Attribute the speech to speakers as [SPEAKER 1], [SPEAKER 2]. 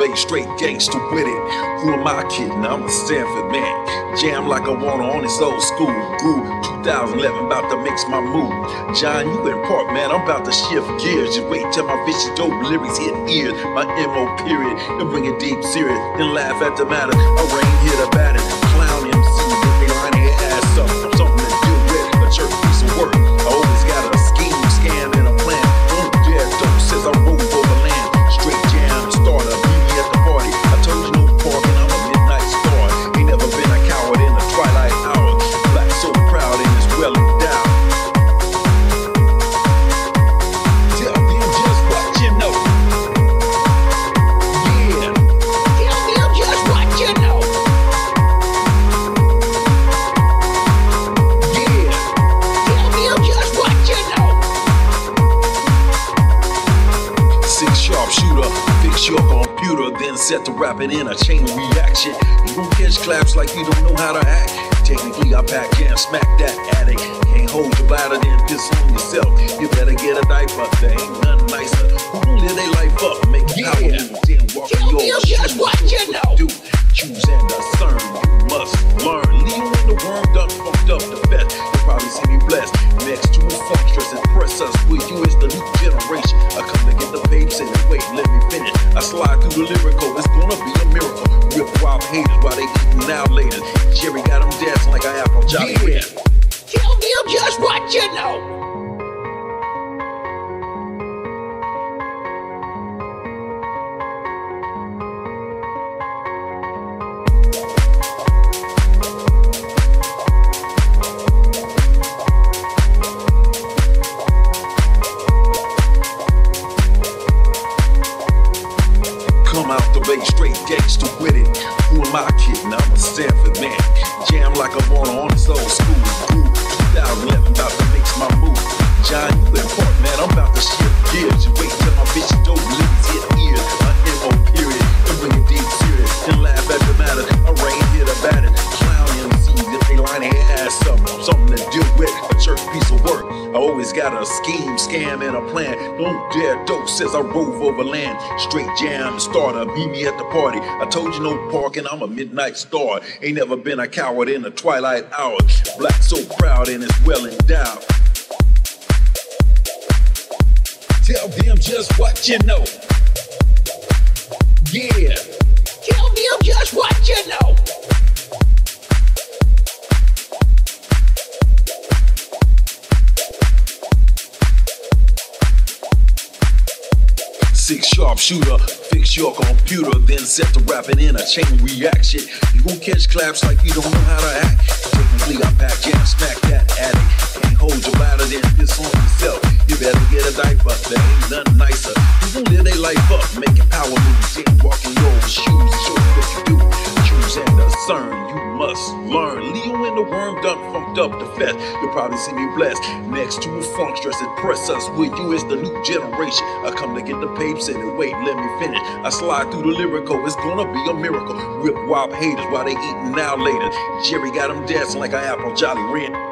[SPEAKER 1] Straight gangster with it. Who am I kidding? I'm a Stanford man. Jam like I wanna on this old school. Grew 2011, about to mix my move. John, you in park, man. I'm about to shift gears. Just wait till my vicious dope lyrics hit ears. My MO period. Then bring it deep serious. Then laugh at the matter. I rain here your computer, then set to rapping in a chain reaction. You catch claps like you don't know how to act. Technically, I pack jam, smack that addict. Can't hold your bladder, then piss on yourself. You better get a diaper, there ain't nothing nicer. Who live their life up, make a power move, then walk in your shoes. what you know. Do. Choose and discern, you must learn. Leave when the worm done fucked up the best. You'll probably see me blessed. Next to a funkstress and press us with you is the new generation. I come to get the page and wait, let me finish. I slide through the lyrical, it's gonna be a miracle. Rip wild haters while they eating now later. Jerry got them dancing like I apple Jolly yeah. Tell them just what you know. Straight gangster with it. Who am I kidding? I'm a Stanford man. Jam like I wanna on this old school. I always got a scheme, scam, and a plan. Don't dare dope says I rove over land. Straight jam starter, meet me at the party. I told you no parking, I'm a midnight star. Ain't never been a coward in the twilight hour. Black so proud and it's well endowed. Tell them just what you know. Yeah. Tell them just what you know. Six sharpshooter, fix your computer, then set to rapping in a chain reaction. You gon' catch claps like you don't know how to act. Technically, I pack jam, smack that addict. Can't hold your bladder, then piss on yourself. You better get a diaper, there ain't nothing nicer. Gon' live their life up, making power moves, then walking your shoes. Show what you do. Choose and discern, you must learn. Leo and the worm done funked up the fest. You'll probably see me blessed next to a funkstress and press us with you is the new generation. I come to get the papes and wait, let me finish. I slide through the lyrical, it's gonna be a miracle. Rip wop haters while they eating now later. Jerry got them dancing like an apple Jolly Ranch.